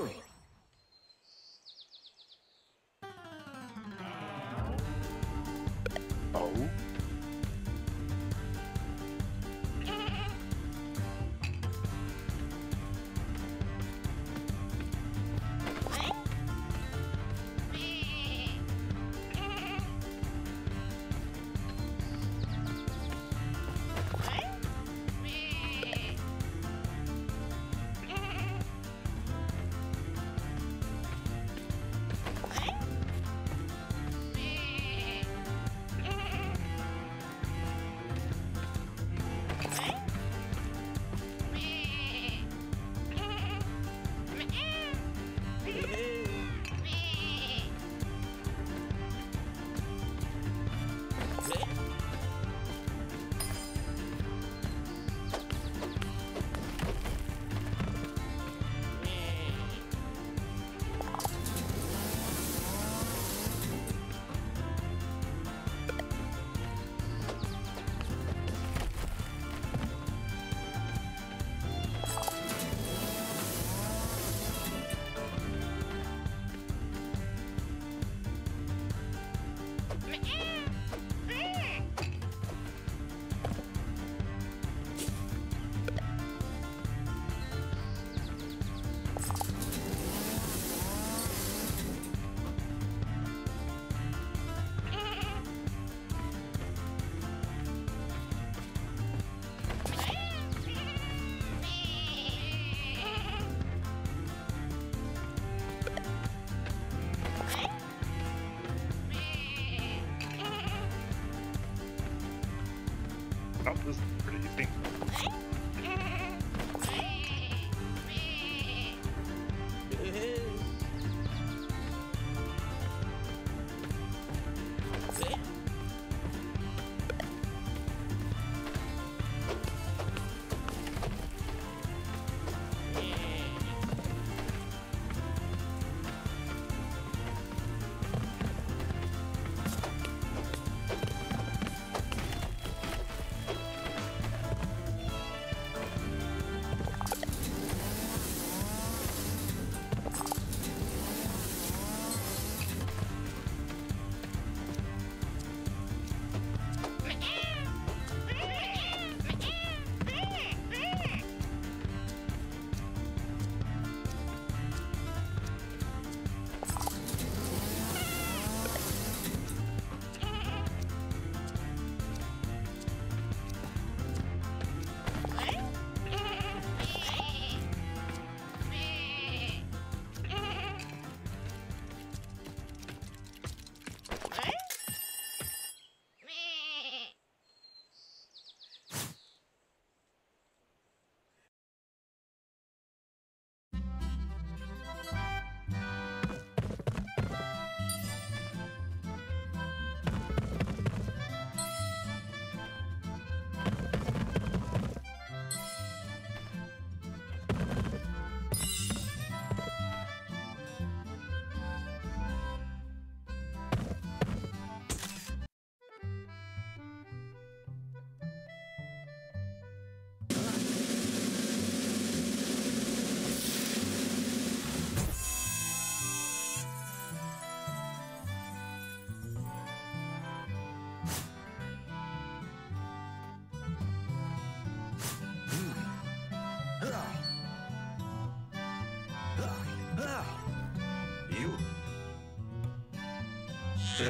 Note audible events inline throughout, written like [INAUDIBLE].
jewelry.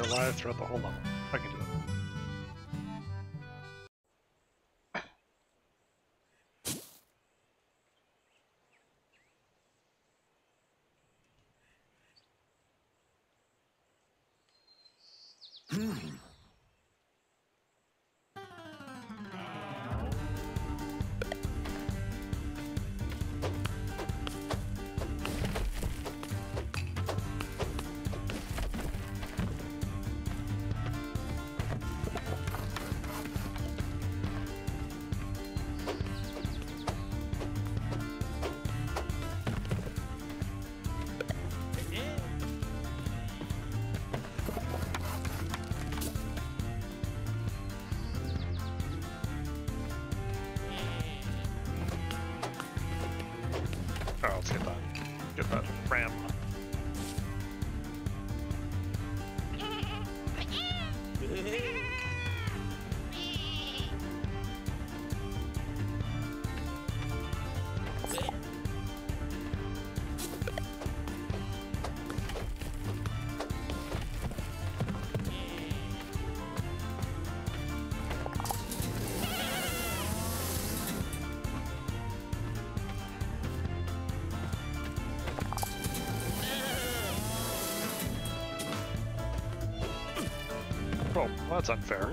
Stay alive throughout the whole level. Well, that's unfair.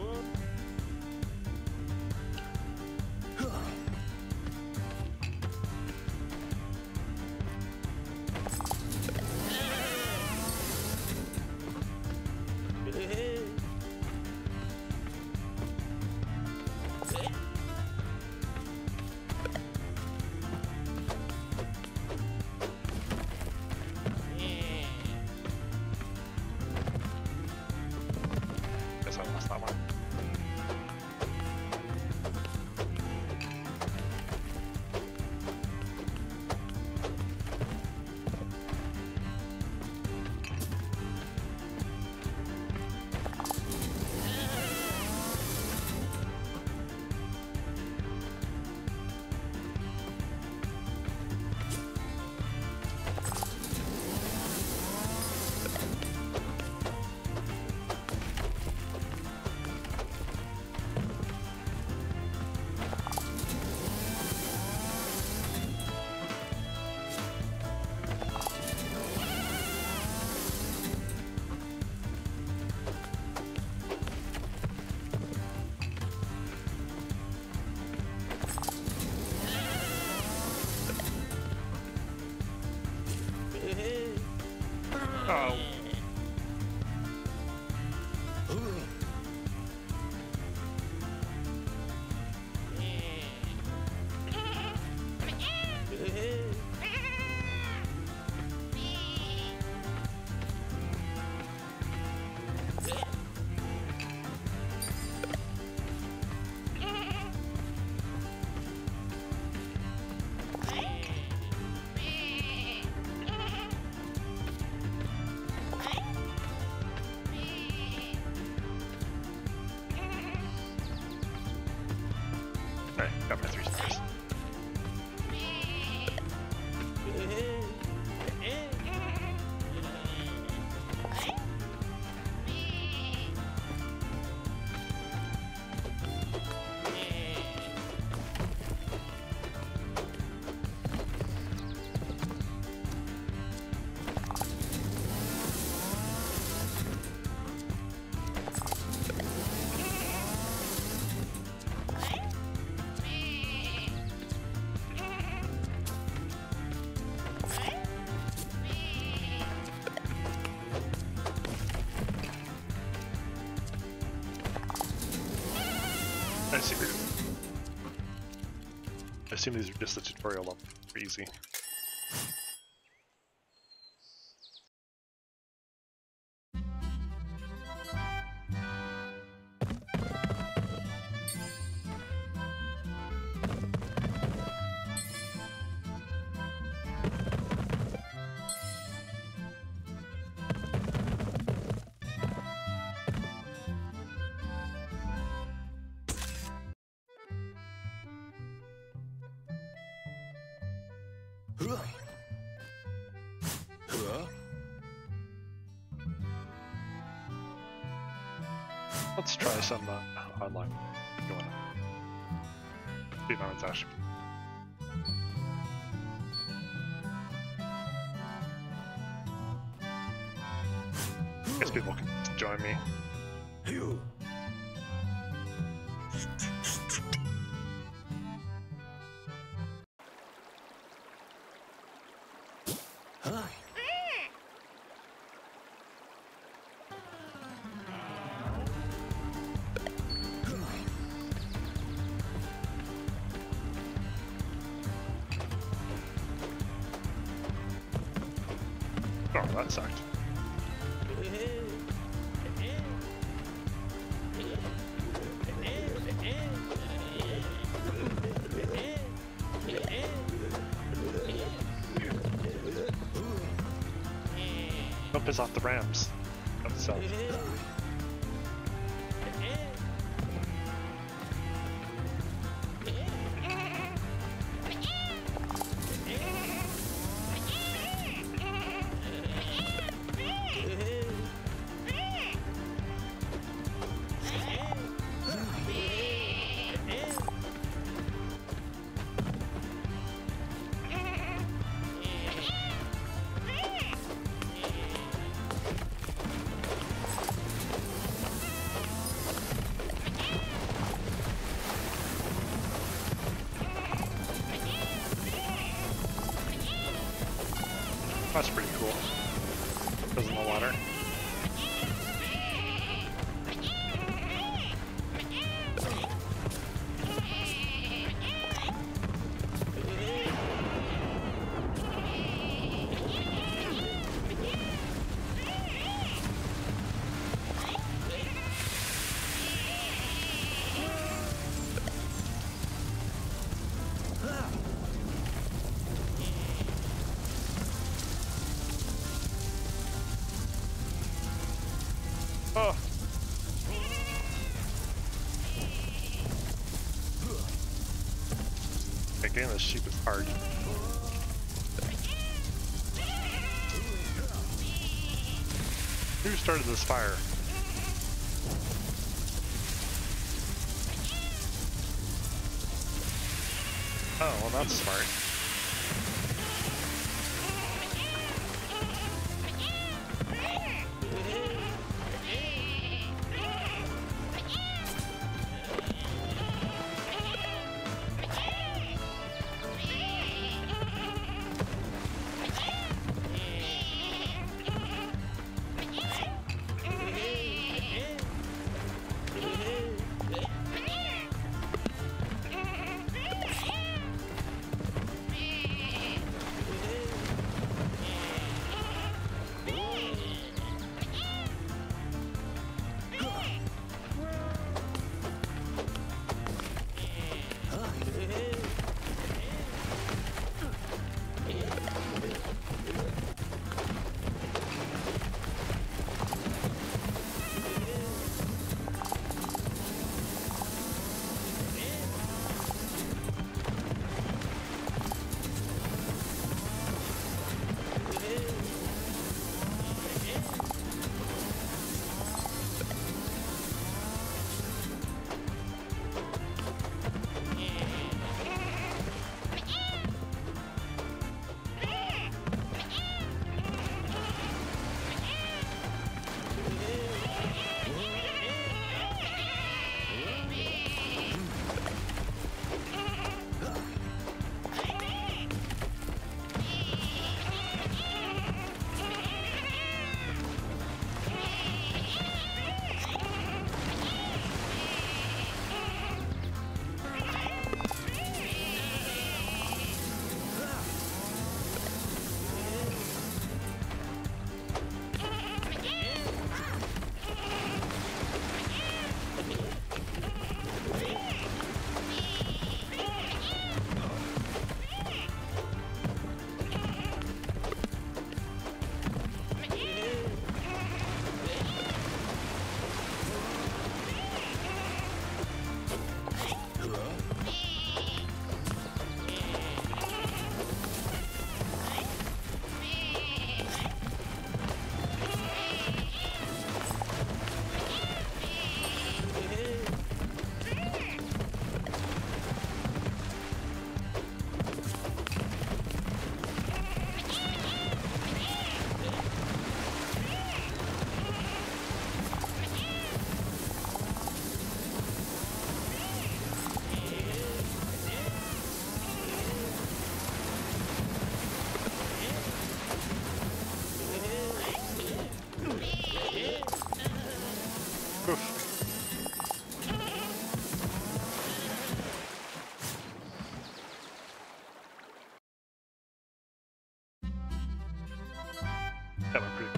I. Assume these are just the tutorial level. Easy. Let's try some uh, online. Going on. See if it's actually. Guess people can join me. Piss off the Rams. [LAUGHS] Getting this sheep is hard. Who started this fire? Oh, well that's smart.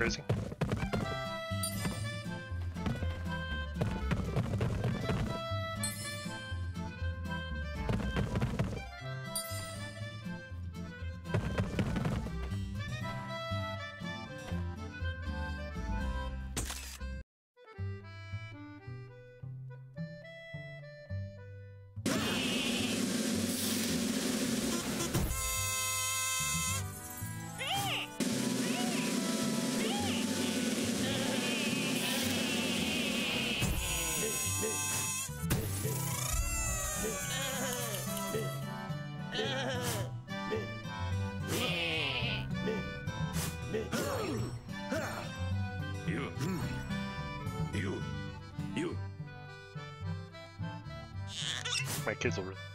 Crazy. Kids will.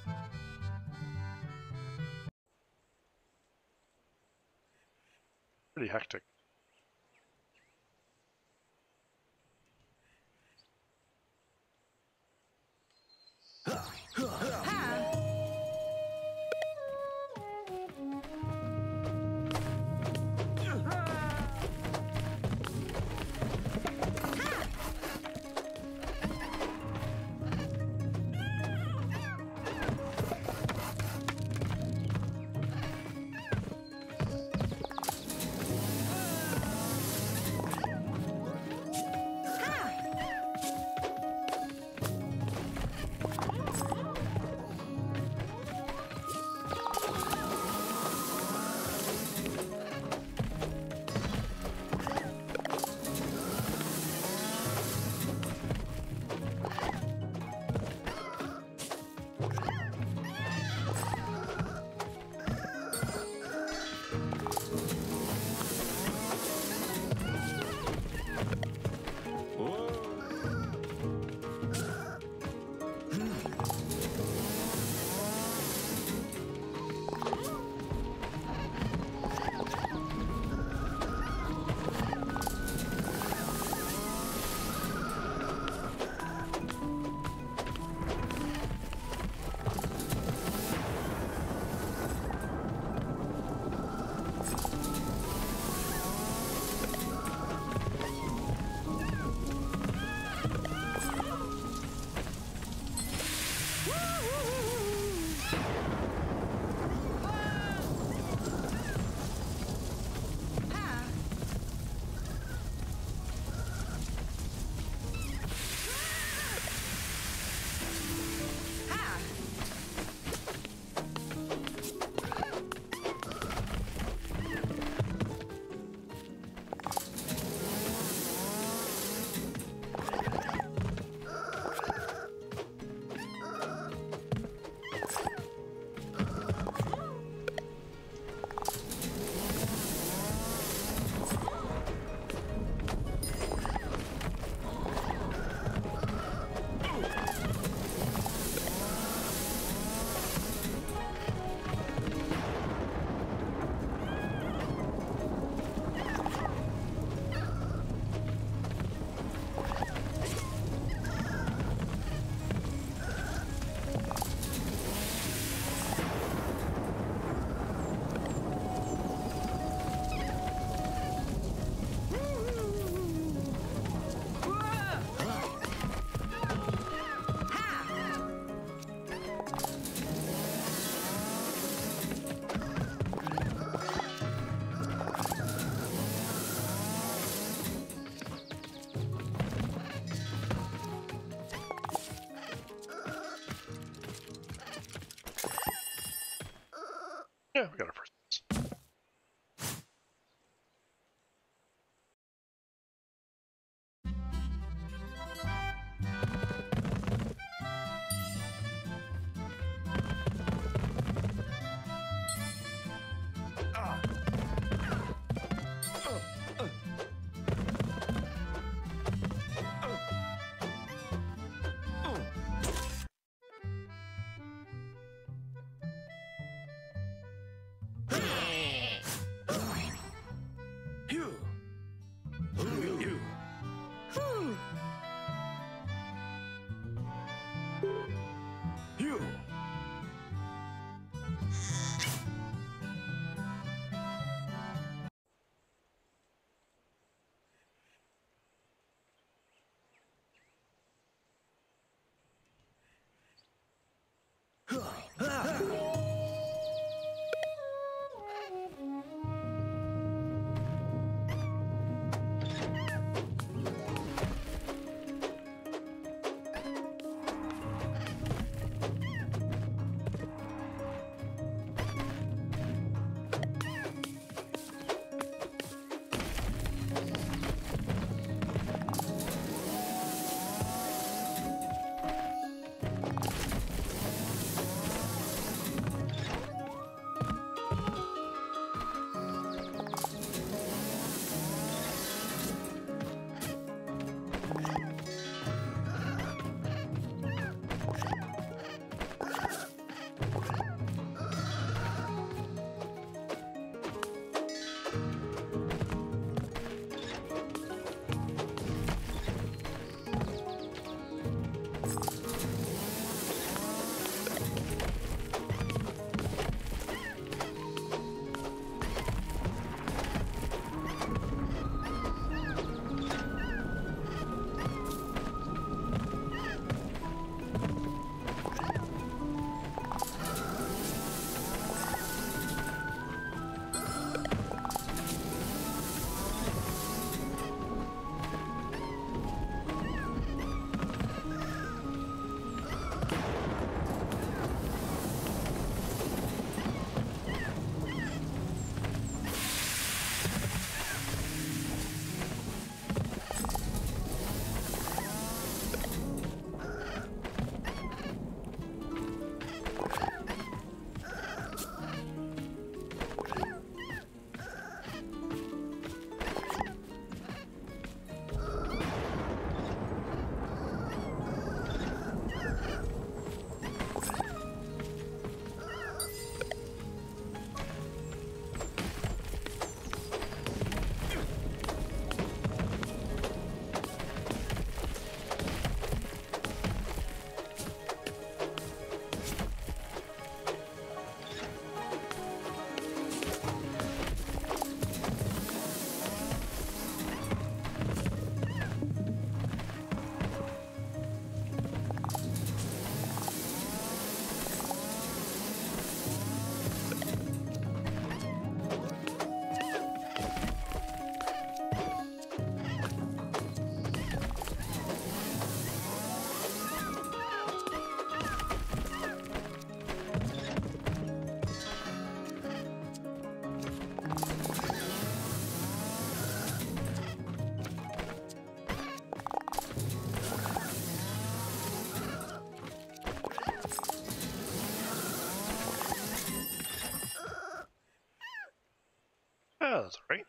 That's right.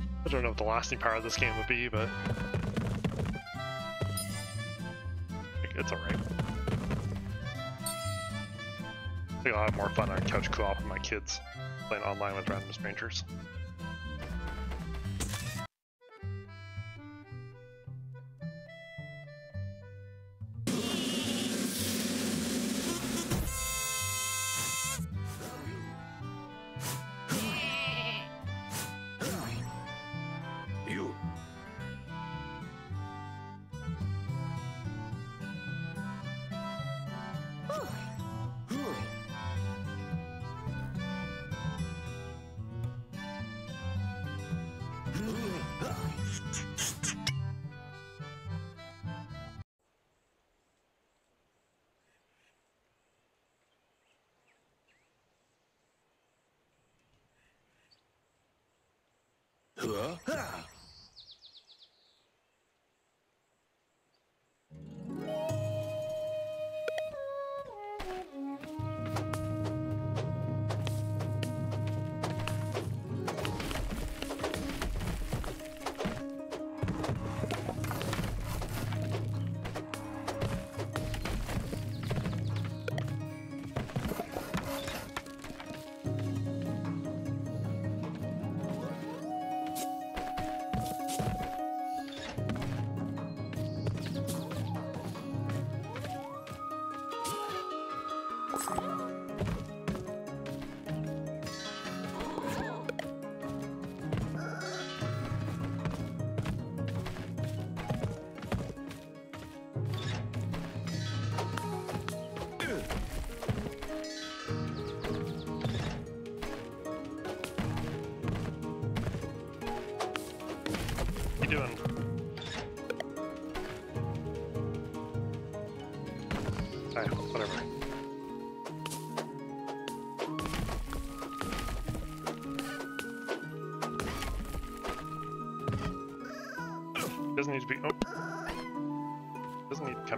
I don't know what the lasting power of this game would be, but it's alright. I think I'll have more fun on couch co-op with my kids playing online with random strangers. 呃哈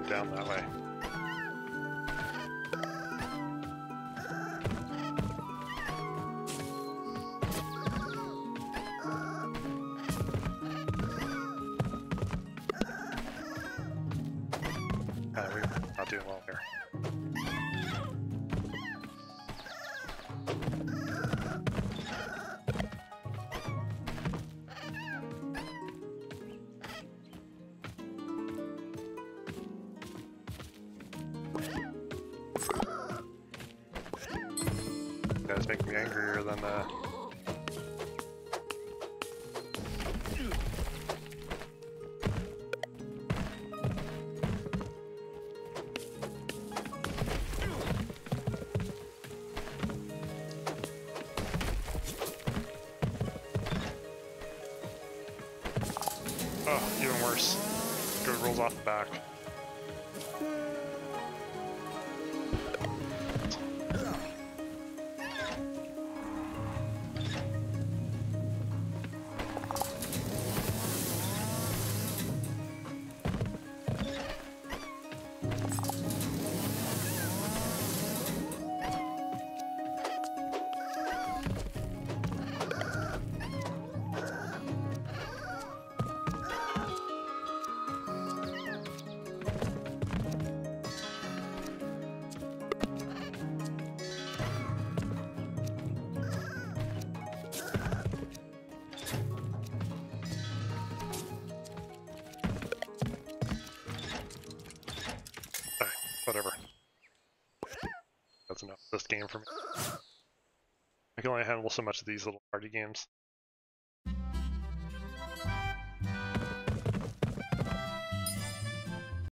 Down that way. Uh, we're not doing well here. The back. Game for me. I can only handle so much of these little party games.